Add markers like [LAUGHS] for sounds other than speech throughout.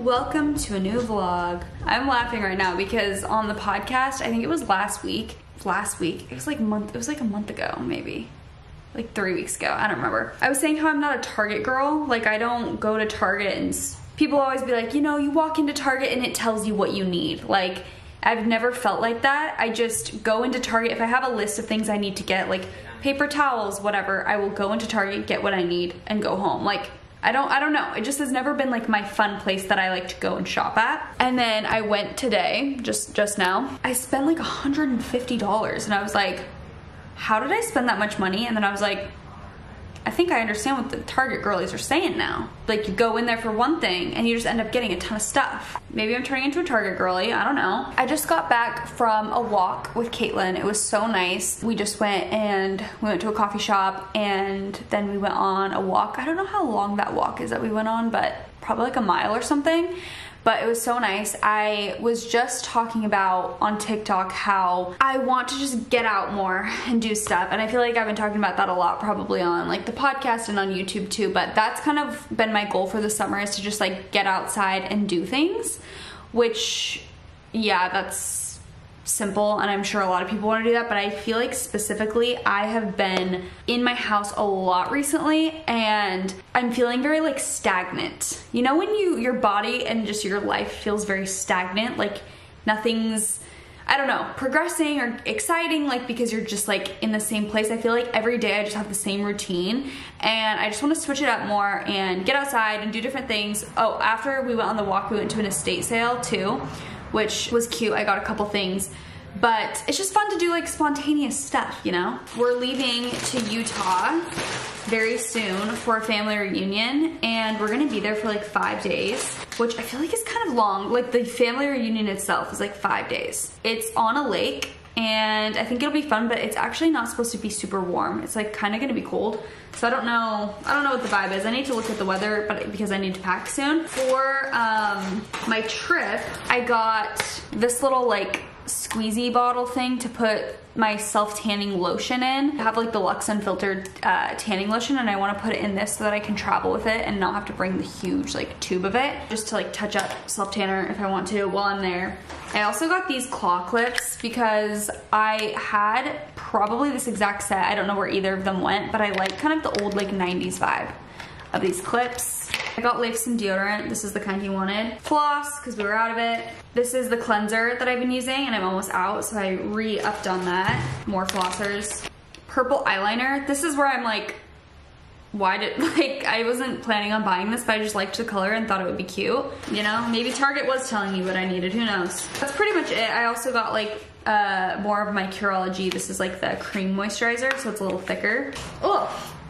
welcome to a new vlog. I'm laughing right now because on the podcast, I think it was last week, last week, it was like month, it was like a month ago maybe. Like three weeks ago, I don't remember. I was saying how I'm not a Target girl. Like I don't go to Target and people always be like, you know, you walk into Target and it tells you what you need. Like I've never felt like that. I just go into Target. If I have a list of things I need to get, like paper towels, whatever, I will go into Target, get what I need, and go home. Like, I don't I don't know. It just has never been like my fun place that I like to go and shop at. And then I went today, just just now. I spent like $150 and I was like, how did I spend that much money? And then I was like, I think I understand what the Target girlies are saying now. Like you go in there for one thing and you just end up getting a ton of stuff. Maybe I'm turning into a Target girly, I don't know. I just got back from a walk with Caitlin. It was so nice. We just went and we went to a coffee shop and then we went on a walk. I don't know how long that walk is that we went on, but probably like a mile or something but it was so nice. I was just talking about on TikTok how I want to just get out more [LAUGHS] and do stuff. And I feel like I've been talking about that a lot probably on like the podcast and on YouTube too, but that's kind of been my goal for the summer is to just like get outside and do things, which yeah, that's simple and I'm sure a lot of people want to do that, but I feel like specifically I have been in my house a lot recently and I'm feeling very like stagnant. You know when you your body and just your life feels very stagnant, like nothing's I don't know, progressing or exciting, like because you're just like in the same place. I feel like every day I just have the same routine and I just want to switch it up more and get outside and do different things. Oh, after we went on the walk, we went to an estate sale too which was cute. I got a couple things but it's just fun to do like spontaneous stuff, you know? We're leaving to Utah very soon for a family reunion and we're gonna be there for like five days, which I feel like is kind of long. Like the family reunion itself is like five days. It's on a lake and I think it'll be fun, but it's actually not supposed to be super warm. It's like kind of gonna be cold. So I don't know, I don't know what the vibe is. I need to look at the weather, but because I need to pack soon. For um, my trip, I got this little like squeezy bottle thing to put my self-tanning lotion in. I have like the Lux Unfiltered uh, tanning lotion and I want to put it in this so that I can travel with it and not have to bring the huge like tube of it just to like touch up self-tanner if I want to while I'm there. I also got these claw clips because I had probably this exact set. I don't know where either of them went, but I like kind of the old like 90s vibe of these clips. I got Leif some deodorant. This is the kind he wanted. Floss, because we were out of it. This is the cleanser that I've been using and I'm almost out, so I re-upped on that. More flossers. Purple eyeliner. This is where I'm like, why did, [LAUGHS] like, I wasn't planning on buying this, but I just liked the color and thought it would be cute. You know, maybe Target was telling me what I needed, who knows. That's pretty much it. I also got like uh, more of my Curology. This is like the cream moisturizer, so it's a little thicker. Oh,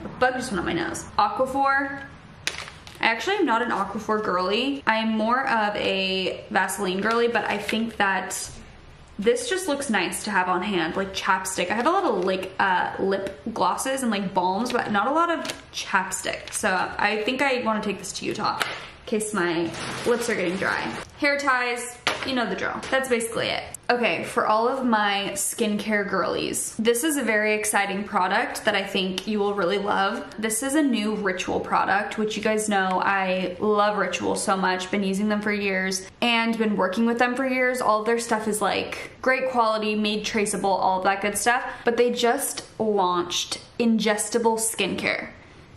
bug just went on my nose. Aquaphor. I actually am not an Aquaphor girly. I'm more of a Vaseline girly, but I think that this just looks nice to have on hand, like chapstick. I have a lot of like uh, lip glosses and like balms, but not a lot of chapstick. So I think I want to take this to Utah case my lips are getting dry. Hair ties, you know the drill. That's basically it. Okay, for all of my skincare girlies, this is a very exciting product that I think you will really love. This is a new Ritual product, which you guys know I love Ritual so much, been using them for years and been working with them for years. All their stuff is like great quality, made traceable, all that good stuff, but they just launched ingestible skincare.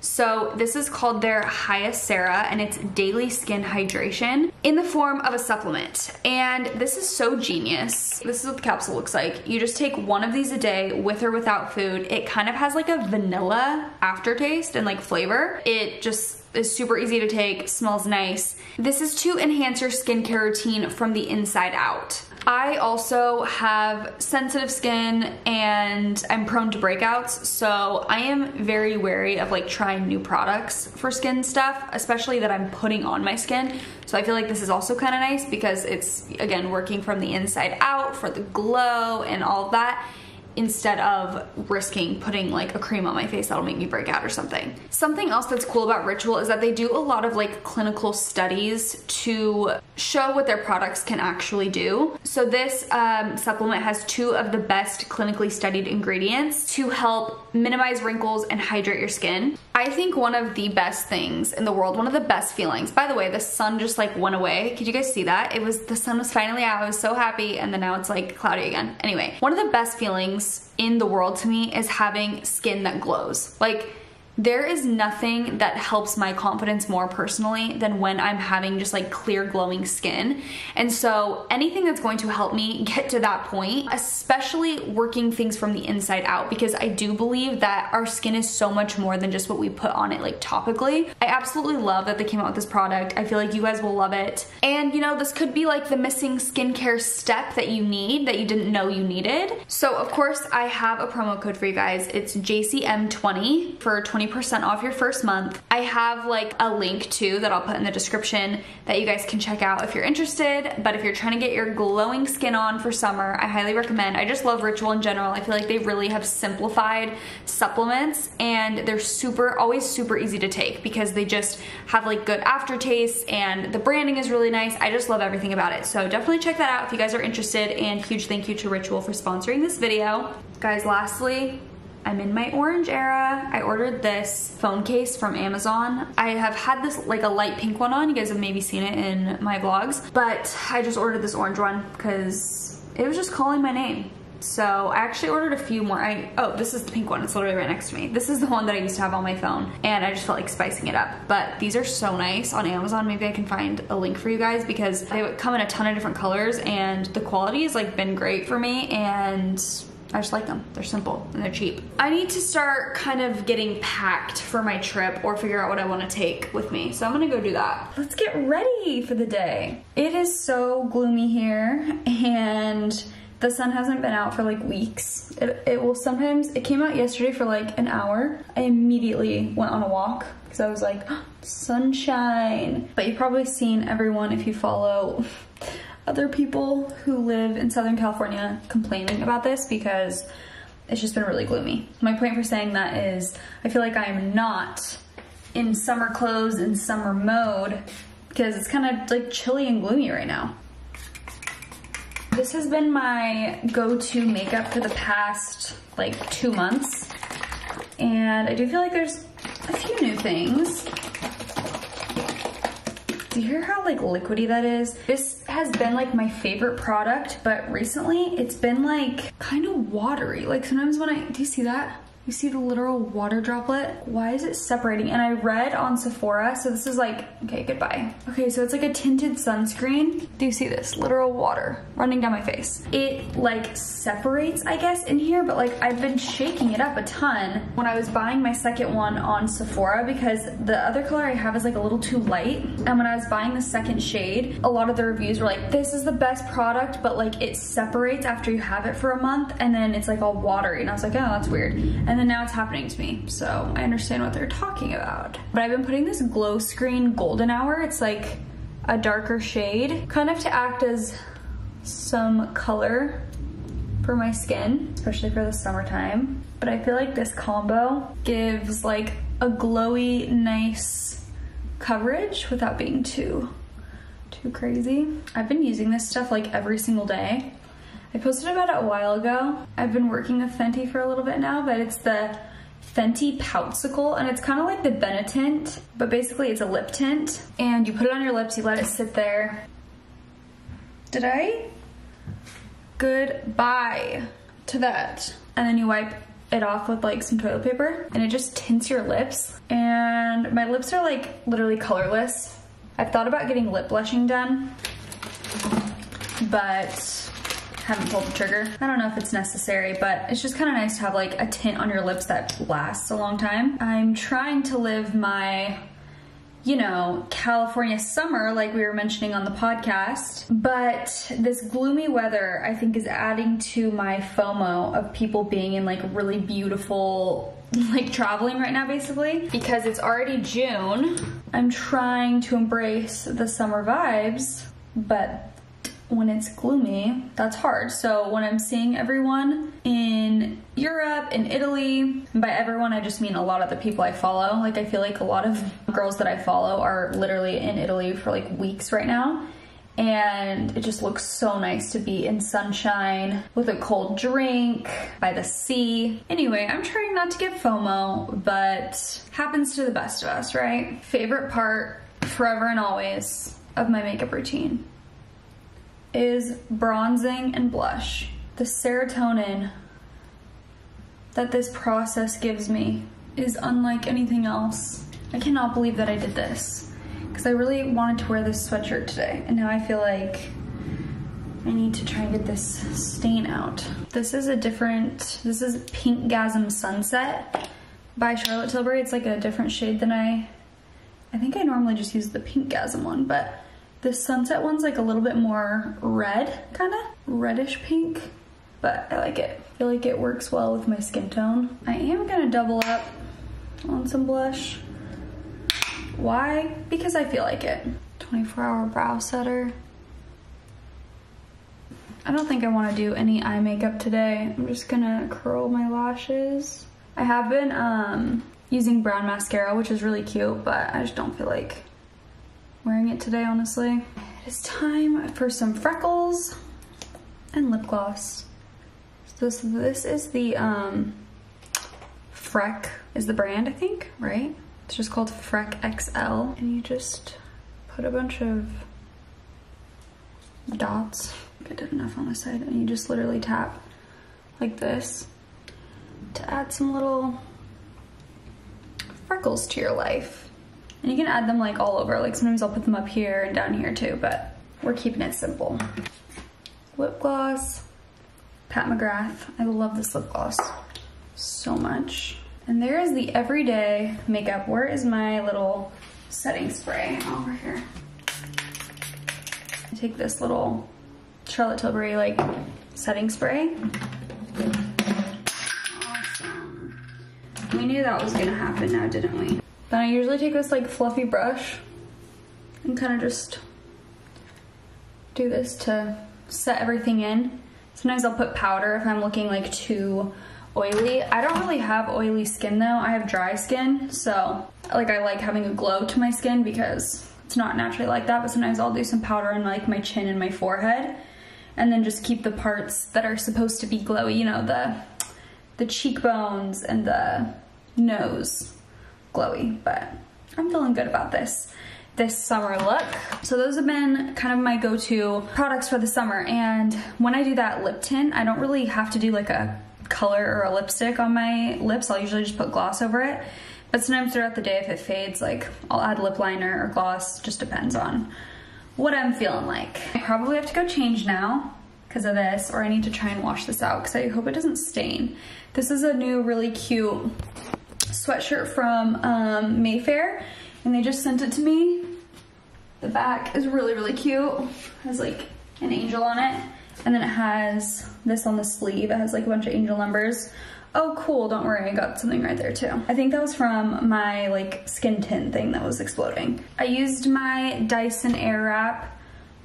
So this is called their Hyacera and it's daily skin hydration in the form of a supplement. And this is so genius. This is what the capsule looks like. You just take one of these a day with or without food. It kind of has like a vanilla aftertaste and like flavor. It just is super easy to take, smells nice. This is to enhance your skincare routine from the inside out. I also have sensitive skin and I'm prone to breakouts, so I am very wary of like trying new products for skin stuff, especially that I'm putting on my skin. So I feel like this is also kind of nice because it's, again, working from the inside out for the glow and all that instead of risking putting like a cream on my face that'll make me break out or something. Something else that's cool about Ritual is that they do a lot of like clinical studies to show what their products can actually do. So this um, supplement has two of the best clinically studied ingredients to help minimize wrinkles and hydrate your skin. I think one of the best things in the world, one of the best feelings. By the way, the sun just like went away. Could you guys see that? It was the sun was finally out. I was so happy and then now it's like cloudy again. Anyway, one of the best feelings in the world to me is having skin that glows. Like there is nothing that helps my confidence more personally than when I'm having just like clear glowing skin. And so anything that's going to help me get to that point, especially working things from the inside out, because I do believe that our skin is so much more than just what we put on it like topically. I absolutely love that they came out with this product. I feel like you guys will love it. And you know, this could be like the missing skincare step that you need that you didn't know you needed. So of course I have a promo code for you guys. It's JCM20 for 20 20% off your first month. I have like a link too that I'll put in the description that you guys can check out if you're interested. But if you're trying to get your glowing skin on for summer, I highly recommend. I just love Ritual in general. I feel like they really have simplified supplements and they're super, always super easy to take because they just have like good aftertaste and the branding is really nice. I just love everything about it. So definitely check that out if you guys are interested and huge thank you to Ritual for sponsoring this video. Guys, lastly, I'm in my orange era. I ordered this phone case from Amazon. I have had this like a light pink one on. You guys have maybe seen it in my vlogs, but I just ordered this orange one because it was just calling my name. So I actually ordered a few more. I Oh, this is the pink one. It's literally right next to me. This is the one that I used to have on my phone and I just felt like spicing it up. But these are so nice on Amazon. Maybe I can find a link for you guys because they come in a ton of different colors and the quality has like been great for me and I just like them. They're simple and they're cheap. I need to start kind of getting packed for my trip or figure out what I want to take with me. So I'm gonna go do that. Let's get ready for the day. It is so gloomy here and the sun hasn't been out for like weeks. It, it will sometimes, it came out yesterday for like an hour. I immediately went on a walk because I was like, oh, [GASPS] sunshine. But you've probably seen everyone if you follow other people who live in Southern California complaining about this because it's just been really gloomy. My point for saying that is I feel like I am not in summer clothes and summer mode because it's kind of like chilly and gloomy right now. This has been my go-to makeup for the past like two months and I do feel like there's a few new things. Do you hear how like liquidy that is? This has been like my favorite product, but recently it's been like kind of watery. Like sometimes when I, do you see that? You see the literal water droplet? Why is it separating? And I read on Sephora, so this is like, okay, goodbye. Okay, so it's like a tinted sunscreen. Do you see this? Literal water running down my face. It like separates, I guess, in here, but like I've been shaking it up a ton when I was buying my second one on Sephora because the other color I have is like a little too light. And when I was buying the second shade, a lot of the reviews were like, this is the best product, but like it separates after you have it for a month and then it's like all watery. And I was like, oh, that's weird. And and then now it's happening to me. So I understand what they're talking about. But I've been putting this glow screen golden hour. It's like a darker shade, kind of to act as some color for my skin, especially for the summertime. But I feel like this combo gives like a glowy, nice coverage without being too, too crazy. I've been using this stuff like every single day. I posted about it a while ago. I've been working with Fenty for a little bit now, but it's the Fenty Poutsicle, and it's kind of like the Benetint, but basically it's a lip tint. And you put it on your lips, you let it sit there. Did I? Goodbye to that. And then you wipe it off with like some toilet paper, and it just tints your lips. And my lips are like literally colorless. I've thought about getting lip blushing done, but haven't pulled the trigger. I don't know if it's necessary, but it's just kind of nice to have like a tint on your lips that lasts a long time. I'm trying to live my you know, California summer, like we were mentioning on the podcast. But this gloomy weather, I think, is adding to my FOMO of people being in like really beautiful, like traveling right now, basically. Because it's already June. I'm trying to embrace the summer vibes, but when it's gloomy, that's hard. So when I'm seeing everyone in Europe, in Italy, and by everyone I just mean a lot of the people I follow. Like I feel like a lot of girls that I follow are literally in Italy for like weeks right now. and it just looks so nice to be in sunshine with a cold drink by the sea. Anyway, I'm trying not to get FOMO, but happens to the best of us, right? Favorite part, forever and always, of my makeup routine is bronzing and blush. The serotonin that this process gives me is unlike anything else. I cannot believe that I did this because I really wanted to wear this sweatshirt today and now I feel like I need to try and get this stain out. This is a different, this is Pinkgasm Sunset by Charlotte Tilbury. It's like a different shade than I, I think I normally just use the Pinkgasm one, but this Sunset one's like a little bit more red, kind of reddish pink, but I like it. I feel like it works well with my skin tone. I am gonna double up on some blush. Why? Because I feel like it. 24 hour brow setter. I don't think I want to do any eye makeup today. I'm just gonna curl my lashes. I have been um, using brown mascara, which is really cute, but I just don't feel like wearing it today, honestly. It is time for some freckles and lip gloss. So this, this is the um, Freck is the brand, I think, right? It's just called Freck XL. And you just put a bunch of dots. I did enough on the side. And you just literally tap like this to add some little freckles to your life. And you can add them like all over. Like sometimes I'll put them up here and down here too, but we're keeping it simple. Lip gloss, Pat McGrath. I love this lip gloss so much. And there is the everyday makeup. Where is my little setting spray? Over here. I take this little Charlotte Tilbury like setting spray. Awesome. We knew that was gonna happen now, didn't we? Then I usually take this like fluffy brush and kind of just do this to set everything in. Sometimes I'll put powder if I'm looking like too oily. I don't really have oily skin though. I have dry skin, so like I like having a glow to my skin because it's not naturally like that, but sometimes I'll do some powder on like my chin and my forehead and then just keep the parts that are supposed to be glowy, you know, the the cheekbones and the nose glowy, but I'm feeling good about this this summer look. So those have been kind of my go-to products for the summer. And when I do that lip tint, I don't really have to do like a color or a lipstick on my lips. I'll usually just put gloss over it. But sometimes throughout the day, if it fades, like I'll add lip liner or gloss, just depends on what I'm feeling like. I probably have to go change now because of this, or I need to try and wash this out because I hope it doesn't stain. This is a new really cute sweatshirt from um, Mayfair and they just sent it to me. The back is really, really cute. It has like an angel on it. And then it has this on the sleeve. It has like a bunch of angel numbers. Oh, cool, don't worry, I got something right there too. I think that was from my like skin tint thing that was exploding. I used my Dyson Airwrap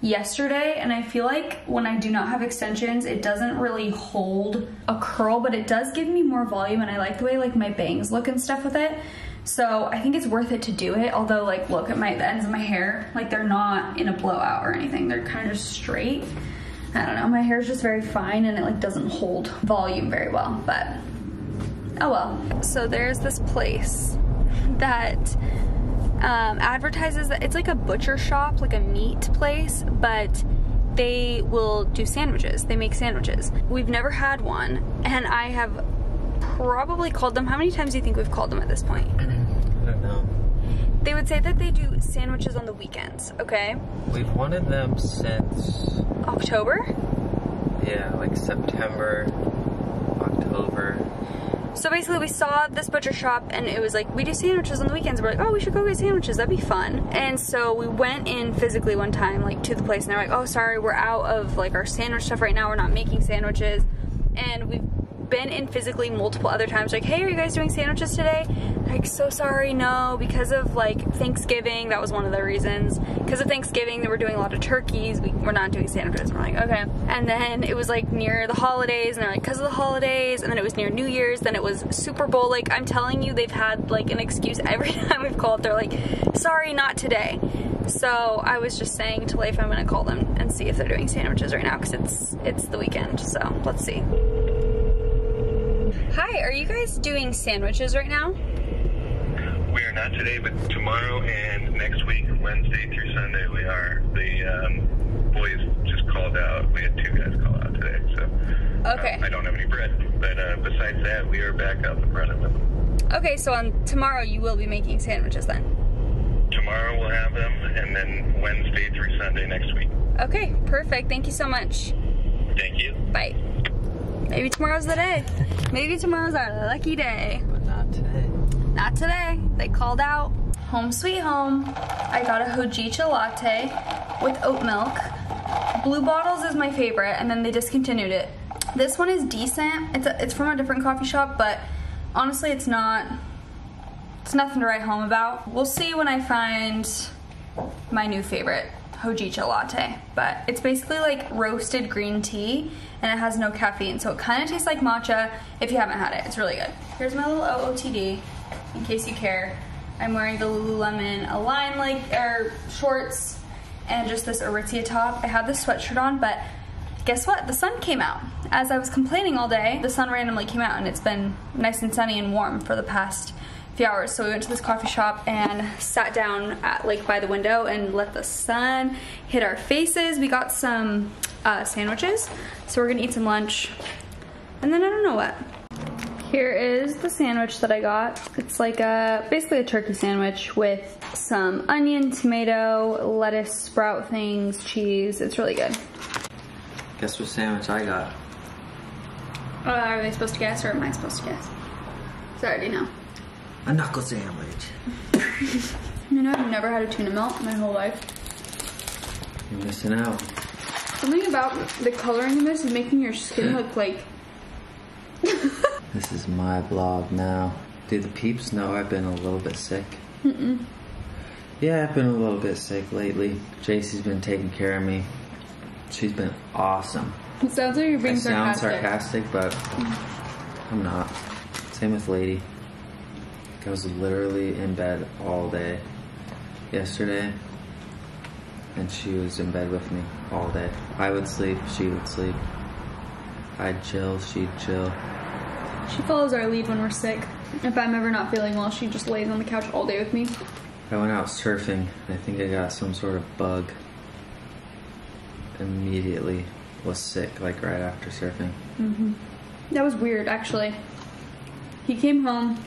yesterday and I feel like when I do not have extensions, it doesn't really hold a curl, but it does give me more volume and I like the way like my bangs look and stuff with it. So I think it's worth it to do it. Although like, look at my the ends of my hair. Like they're not in a blowout or anything. They're kind of just straight. I don't know, my hair is just very fine and it like doesn't hold volume very well, but oh well. So there's this place that um, advertises that it's like a butcher shop, like a meat place, but they will do sandwiches. They make sandwiches. We've never had one, and I have probably called them. How many times do you think we've called them at this point? [CLEARS THROAT] I don't know. They would say that they do sandwiches on the weekends, okay? We've wanted them since, October? yeah, like September, October. So basically, we saw this butcher shop and it was like, we do sandwiches on the weekends. We're like, oh, we should go get sandwiches. That'd be fun. And so we went in physically one time, like to the place, and they're like, oh, sorry, we're out of like our sandwich stuff right now. We're not making sandwiches. And we've been in physically multiple other times, like, hey, are you guys doing sandwiches today? Like so sorry no because of like thanksgiving that was one of the reasons because of thanksgiving they were doing a lot of turkeys we, we're not doing sandwiches we're like okay and then it was like near the holidays and they're like because of the holidays and then it was near new year's then it was super bowl like i'm telling you they've had like an excuse every [LAUGHS] time we've called they're like sorry not today so I was just saying to Leif I'm gonna call them and see if they're doing sandwiches right now because it's it's the weekend. So let's see. Hi, are you guys doing sandwiches right now? We are not today, but tomorrow and next week, Wednesday through Sunday, we are. The um, boys just called out. We had two guys call out today, so. Okay. uh, I don't have any bread, but uh, besides that, we are back out and running with them. Okay, so on tomorrow you will be making sandwiches then. Tomorrow we'll have them, and then Wednesday through Sunday next week. Okay, perfect. Thank you so much. Thank you. Bye. Maybe tomorrow's the day. [LAUGHS] Maybe tomorrow's our lucky day. But not today. Not today. They called out. Home sweet home. I got a Hojicha latte with oat milk. Blue Bottles is my favorite, and then they discontinued it. This one is decent. It's a, it's from a different coffee shop, but honestly, it's not. It's nothing to write home about. We'll see when I find my new favorite Hojicha latte. But it's basically like roasted green tea, and it has no caffeine, so it kind of tastes like matcha. If you haven't had it, it's really good. Here's my little OOTD, in case you care. I'm wearing the Lululemon Align like or shorts and just this Aritzia top. I had this sweatshirt on, but guess what? The sun came out. As I was complaining all day, the sun randomly came out, and it's been nice and sunny and warm for the past few hours. So we went to this coffee shop and sat down at like by the window and let the sun hit our faces. We got some uh, sandwiches, so we're gonna eat some lunch, and then I don't know what. Here is the sandwich that I got. It's like a basically a turkey sandwich with some onion, tomato, lettuce, sprout things, cheese. It's really good. Guess what sandwich I got? Uh, are they supposed to guess or am I supposed to guess? So I already know. A knuckle sandwich. [LAUGHS] You know, I've never had a tuna melt my whole life. You're missing out. Something about the coloring in this is making your skin look like. [LAUGHS] This is my blog now. Do the peeps know I've been a little bit sick? Mm-mm. Yeah, I've been a little bit sick lately. Jaci's been taking care of me. She's been awesome. It sounds like you're being I being sound sarcastic. sarcastic, but mm. I'm not. Same with Lady. I was literally in bed all day yesterday, and she was in bed with me all day. I would sleep, she would sleep. I'd chill, she'd chill. She follows our lead when we're sick. If I'm ever not feeling well, she just lays on the couch all day with me. I went out surfing. and I think I got some sort of bug. Immediately was sick, like right after surfing. Mhm. That was weird, actually. He came home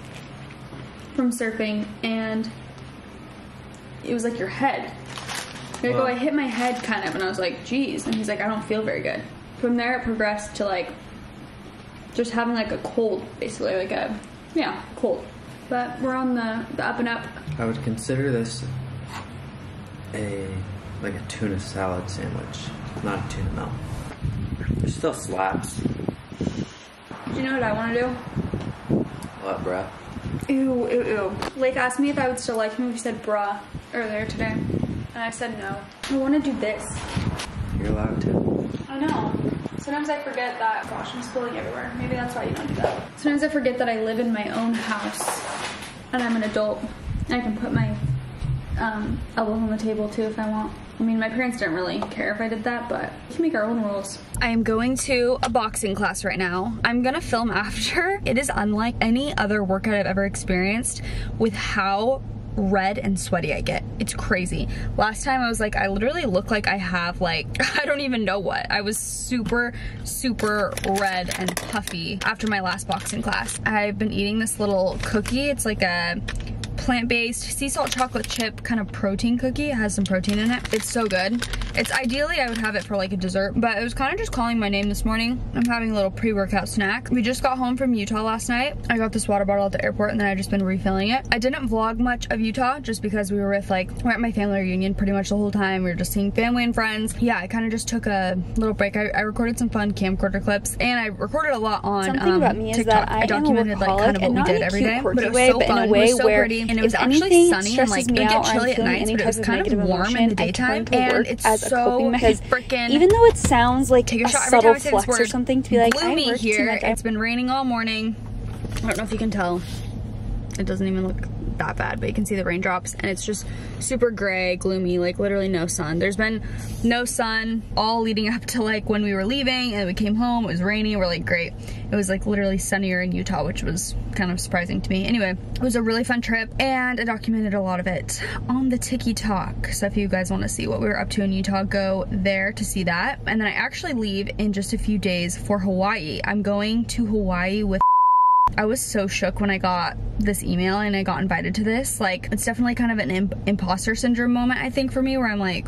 from surfing and it was like your head. You're like, Wow. oh, I hit my head kind of, and I was like, geez. And he's like, I don't feel very good. From there, it progressed to like just having like a cold, basically, like a yeah, cold. But we're on the, the up and up. I would consider this a like a tuna salad sandwich, not a tuna melt. It still slaps. Do you know what I want to do? What, bruh? Ew, ew, ew. Leif asked me if I would still like him if he said bruh earlier today. And I said no. I want to do this. You're allowed to. I know. Sometimes I forget that. Gosh, I'm spilling everywhere. Maybe that's why you don't do that. Sometimes I forget that I live in my own house and I'm an adult. And I can put my um, elbows on the table too if I want. I mean, my parents didn't really care if I did that, but we can make our own rules. I am going to a boxing class right now. I'm gonna film after. [LAUGHS] It is unlike any other workout I've ever experienced with how red and sweaty I get. It's crazy. Last time I was like, I literally look like I have like, [LAUGHS] I don't even know what. I was super, super red and puffy after my last boxing class. I've been eating this little cookie. It's like a plant-based sea salt chocolate chip kind of protein cookie. It has some protein in it. It's so good. It's ideally I would have it for like a dessert, but it was kind of just calling my name this morning. I'm having a little pre-workout snack. We just got home from Utah last night. I got this water bottle at the airport and then I've just been refilling it. I didn't vlog much of Utah just because we were with like, we're at my family reunion pretty much the whole time. We were just seeing family and friends. Yeah, I kind of just took a little break. I, I, recorded some fun camcorder clips and I recorded a lot on Something um, about me TikTok. is that I, I documented like kind of what we did every day. But it was way, so but fun. in a way it was so where pretty and it was actually sunny and like it would get chilly at night, but it was kind of warm in the daytime. And it's as so a coping mechanism. freaking Even though it sounds like take a, a shot every subtle time flex or something to be like, I gloomy too here. much. It's been raining all morning. I don't know if you can tell. It doesn't even look that bad, but you can see the raindrops and it's just super gray, gloomy, like literally no sun. There's been no sun all leading up to like when we were leaving and we came home, it was rainy, we're like great. It was like literally sunnier in Utah, which was kind of surprising to me. Anyway, it was a really fun trip and I documented a lot of it on the Tiki Talk. So if you guys want to see what we were up to in Utah, go there to see that. And then I actually leave in just a few days for Hawaii. I'm going to Hawaii with I was so shook when I got this email and I got invited to this. Like, it's definitely kind of an imp imposter syndrome moment, I think, for me, where I'm like,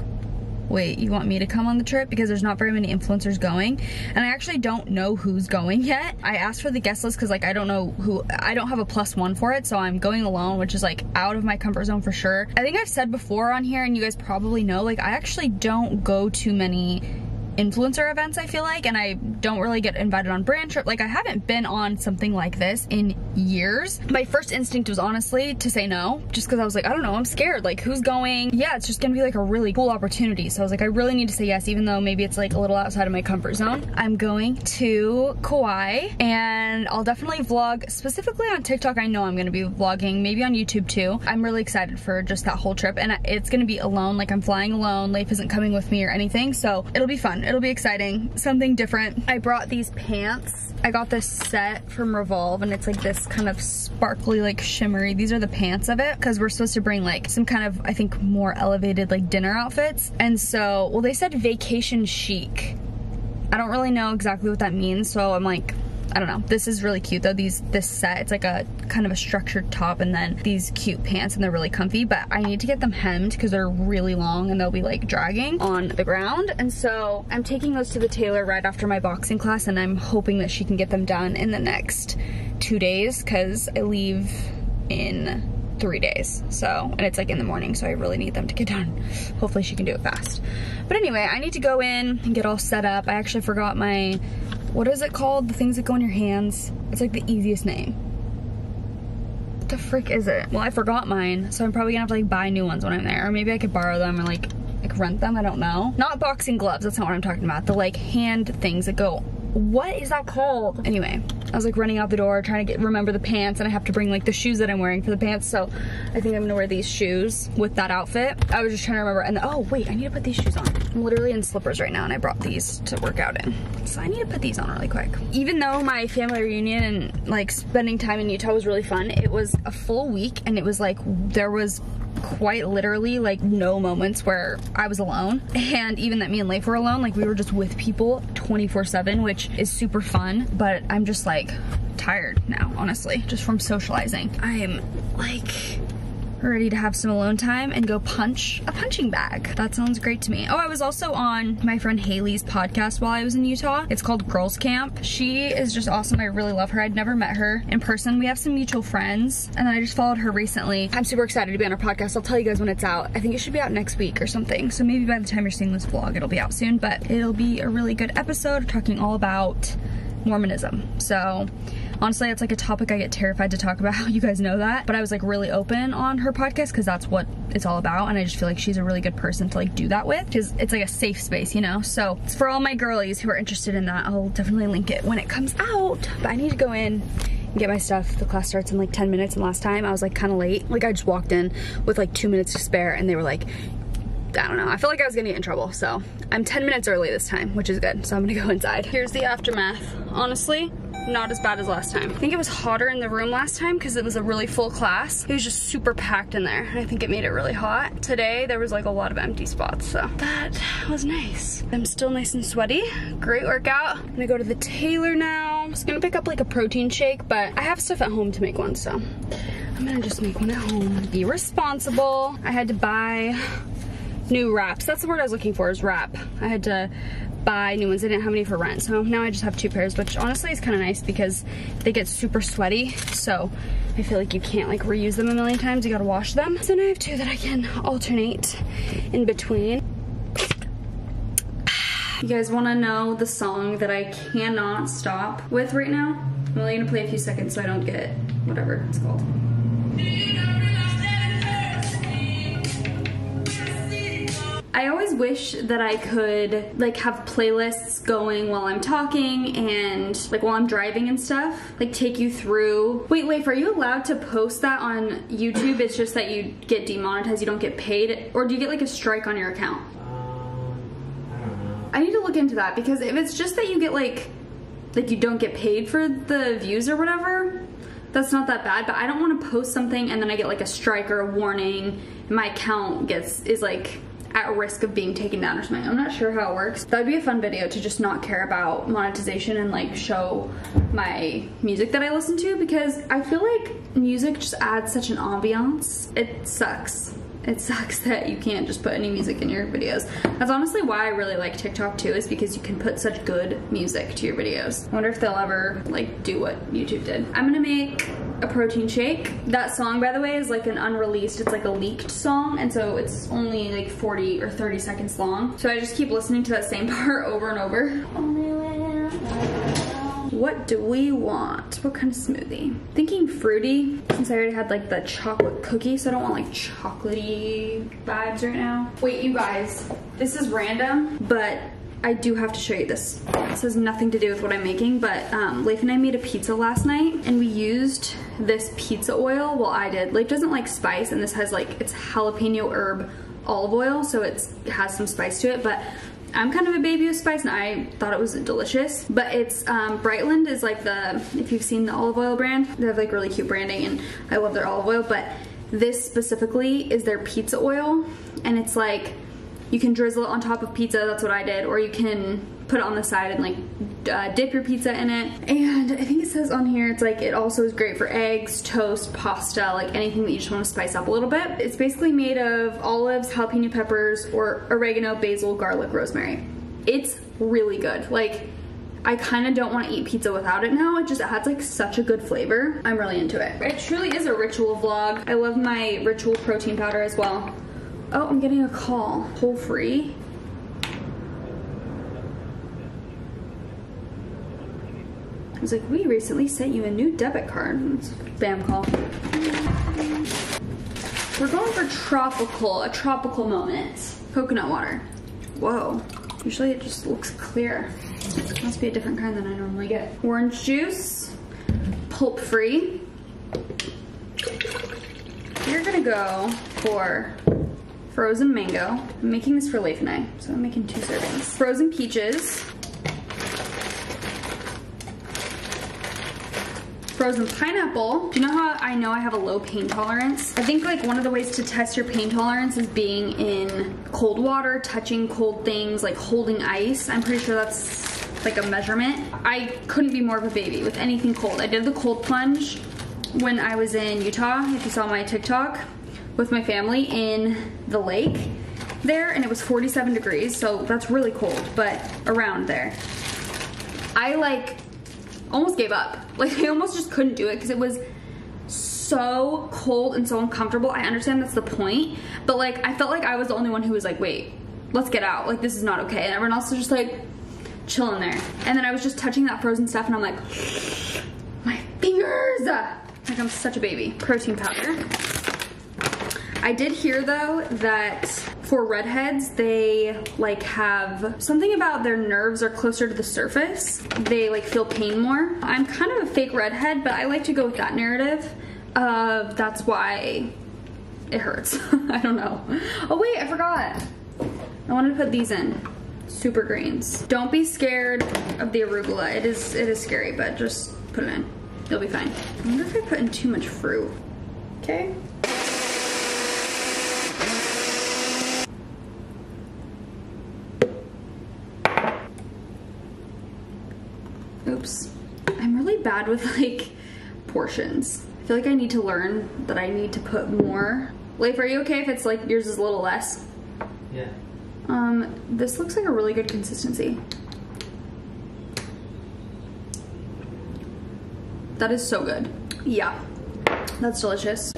wait, you want me to come on the trip? Because there's not very many influencers going. And I actually don't know who's going yet. I asked for the guest list because, like, I don't know who, I don't have a plus one for it. So I'm going alone, which is, like, out of my comfort zone for sure. I think I've said before on here, and you guys probably know, like, I actually don't go to many influencer events I feel like and I don't really get invited on brand trip. Like I haven't been on something like this in years. My first instinct was honestly to say no just because I was like I don't know I'm scared. Like who's going? Yeah it's just gonna be like a really cool opportunity. So I was like I really need to say yes even though maybe it's like a little outside of my comfort zone. I'm going to Kauai and I'll definitely vlog specifically on TikTok. I know I'm gonna be vlogging maybe on YouTube too. I'm really excited for just that whole trip and it's gonna be alone. Like I'm flying alone. Leif isn't coming with me or anything so it'll be fun It'll be exciting. Something different. I brought these pants. I got this set from Revolve and it's like this kind of sparkly, like shimmery. These are the pants of it because we're supposed to bring like some kind of, I think, more elevated like dinner outfits. And so, well, they said vacation chic. I don't really know exactly what that means. So I'm like, I don't know. This is really cute though. These this set, it's like a kind of a structured top and then these cute pants and they're really comfy, but I need to get them hemmed because they're really long and they'll be like dragging on the ground. And so I'm taking those to the tailor right after my boxing class and I'm hoping that she can get them done in the next two days because I leave in three days. So, and it's like in the morning, so I really need them to get done. Hopefully she can do it fast. But anyway, I need to go in and get all set up. I actually forgot my what is it called? The things that go in your hands. It's like the easiest name. What the frick is it? Well, I forgot mine, so I'm probably gonna have to like buy new ones when I'm there. Or maybe I could borrow them or like like rent them, I don't know. Not boxing gloves, that's not what I'm talking about. The like hand things that go what is that called? Anyway, I was like running out the door trying to get remember the pants and I have to bring like the shoes that I'm wearing for the pants. So I think I'm gonna wear these shoes with that outfit. I was just trying to remember and oh wait, I need to put these shoes on. I'm literally in slippers right now and I brought these to work out in. So I need to put these on really quick. Even though my family reunion and like spending time in Utah was really fun, it was a full week and it was like there was quite literally like no moments where I was alone. And even that me and Leif were alone, like we were just with people 24 7, which is super fun. But I'm just like tired now, honestly, just from socializing. I'm like ready to have some alone time and go punch a punching bag. That sounds great to me. Oh, I was also on my friend Haley's podcast while I was in Utah. It's called Girls Camp. She is just awesome. I really love her. I'd never met her in person. We have some mutual friends and then I just followed her recently. I'm super excited to be on her podcast. I'll tell you guys when it's out. I think it should be out next week or something. So maybe by the time you're seeing this vlog, it'll be out soon, but it'll be a really good episode talking all about Mormonism. So honestly it's like a topic I get terrified to talk [LAUGHS] about you guys know that but I was like really open on her podcast because that's what it's all about and I just feel like she's a really good person to like do that with because it's like a safe space you know so for all my girlies who are interested in that I'll definitely link it when it comes out but I need to go in and get my stuff the class starts in like 10 minutes and last time I was like kind of late like I just walked in with like two minutes to spare and they were like I don't know. I feel like I was gonna get in trouble. So I'm 10 minutes early this time, which is good. So I'm gonna go inside. Here's the aftermath. Honestly, not as bad as last time. I think it was hotter in the room last time because it was a really full class. It was just super packed in there. I think it made it really hot. Today, there was like a lot of empty spots, so that was nice. I'm still nice and sweaty. Great workout. I'm gonna go to the tailor now. I was gonna pick up like a protein shake, but I have stuff at home to make one, so I'm gonna just make one at home. Be responsible. I had to buy new wraps. That's the word I was looking for is wrap. I had to buy new ones. I didn't have any for rent. So now I just have two pairs, which honestly is kind of nice because they get super sweaty. So I feel like you can't like reuse them a million times. You gotta wash them. So now I have two that I can alternate in between. You guys wanna know the song that I cannot stop with right now? I'm only gonna play a few seconds so I don't get whatever it's called. I always wish that I could like have playlists going while I'm talking and like while I'm driving and stuff. Like take you through. Wait, wait, are you allowed to post that on YouTube? It's just that you get demonetized, you don't get paid, or do you get like a strike on your account? Um, I don't know. I need to look into that because if it's just that you get like like you don't get paid for the views or whatever, that's not that bad. But I don't want to post something and then I get like a strike or a warning, and my account gets is like at risk of being taken down or something. I'm not sure how it works. That would be a fun video to just not care about monetization and like show my music that I listen to because I feel like music just adds such an ambiance. It sucks it sucks [LAUGHS] that you can't just put any music in your videos. That's honestly why I really like TikTok too, is because you can put such good music to your videos. I wonder if they'll ever like do what YouTube did. I'm gonna make a protein shake. That song, by the way, is like an unreleased, it's like a leaked song, and so it's only like 40 or 30 seconds long. So I just keep listening to that same [LAUGHS] part over and over. What do we want? What kind of smoothie? Thinking fruity, since I already had like the chocolate cookie, so I don't want like chocolatey vibes right now. Wait, you guys, this is random, but I do have to show you this. This has nothing to do with what I'm making, but um, Leif and I made a pizza last night, and we used this pizza oil. Well, I did. Leif doesn't like spice, and this has like, it's jalapeno herb olive oil, so it has some spice to it, but I'm kind of a baby with spice and I thought it was delicious. But it's, um, Brightland is like the, if you've seen the olive oil brand, they have like really cute branding and I love their olive oil, but this specifically is their pizza oil and it's like, you can drizzle it on top of pizza, that's what I did, or you can put it on the side and like uh, dip your pizza in it. And I think it says on here, it's like it also is great for eggs, toast, pasta, like anything that you just want to spice up a little bit. It's basically made of olives, jalapeno peppers, or oregano, basil, garlic, rosemary. It's really good. Like, I kind of don't want to eat pizza without it now. It just adds like such a good flavor. I'm really into it. It truly is a ritual vlog. I love my ritual protein powder as well. Oh, I'm getting a call. Whole free. I was like, we recently sent you a new debit card. Spam call. We're going for tropical, a tropical moment. Coconut water. Whoa. Usually it just looks clear. Must be a different kind than I normally get. Orange juice, pulp free. You're gonna go for frozen mango. I'm making this for Leif and I, so I'm making two servings. Frozen peaches. Frozen pineapple. Do you know how I know I have a low pain tolerance? I think like one of the ways to test your pain tolerance is being in cold water, touching cold things, like holding ice. I'm pretty sure that's like a measurement. I couldn't be more of a baby with anything cold. I did the cold plunge when I was in Utah, if you saw my TikTok, with my family in the lake there, and it was 47 degrees, so that's really cold, but around there. I like almost gave up. [LAUGHS] Like I almost just couldn't do it because it was so cold and so uncomfortable. I understand that's the point, but like I felt like I was the only one who was like, wait, let's get out. Like this is not okay. And everyone else was just like chilling there. And then I was just touching that frozen stuff and I'm like, my fingers! Like I'm such a baby. Protein powder. I did hear though that for redheads, they like have something about their nerves are closer to the surface. They like feel pain more. I'm kind of a fake redhead, but I like to go with that narrative of that's why it hurts. [LAUGHS] I don't know. Oh wait, I forgot. I wanted to put these in. Super greens. Don't be scared of the arugula. It is it is scary, but just put it in. You'll be fine. I wonder if I put in too much fruit. Okay. Oops. I'm really bad with like portions. I feel like I need to learn that I need to put more. Leif, are you okay if it's like yours is a little less? Yeah. Um, this looks like a really good consistency. That is so good. Yeah, that's delicious.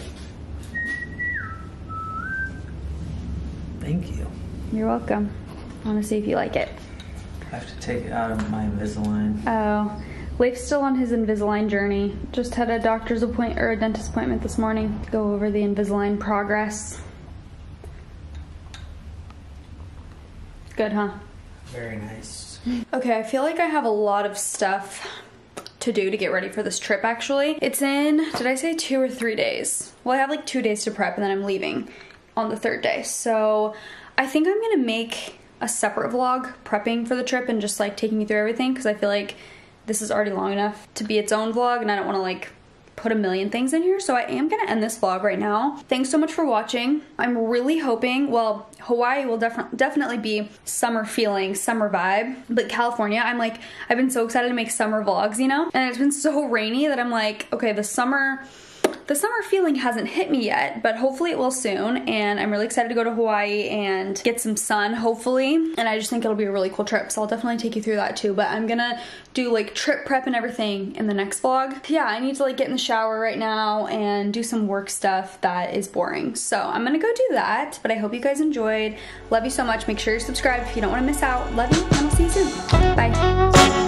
Thank you. You're welcome. I want to see if you like it. I have to take it out of my Invisalign. Oh, Leif's still on his Invisalign journey. Just had a doctor's appointment or a dentist appointment this morning. Go over the Invisalign progress. Good, huh? Very nice. Okay, I feel like I have a lot of stuff to do to get ready for this trip actually. It's in, did I say two or three days? Well, I have like two days to prep and then I'm leaving on the third day. So I think I'm gonna make a separate vlog prepping for the trip and just like taking you through everything because I feel like this is already long enough to be its own vlog and I don't wanna like put a million things in here. So I am gonna end this vlog right now. Thanks so much for watching. I'm really hoping, well, Hawaii will definitely definitely be summer feeling, summer vibe. But California, I'm like, I've been so excited to make summer vlogs, you know? And it's been so rainy that I'm like, okay, the summer the summer feeling hasn't hit me yet, but hopefully it will soon. And I'm really excited to go to Hawaii and get some sun, hopefully. And I just think it'll be a really cool trip. So I'll definitely take you through that too. But I'm gonna do like trip prep and everything in the next vlog. Yeah, I need to like get in the shower right now and do some work stuff that is boring. So I'm gonna go do that. But I hope you guys enjoyed. Love you so much. Make sure you're subscribed if you don't wanna miss out. Love you, and I'll see you soon. Bye.